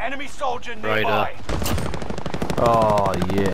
Enemy soldier Right nearby. up. Oh yeah.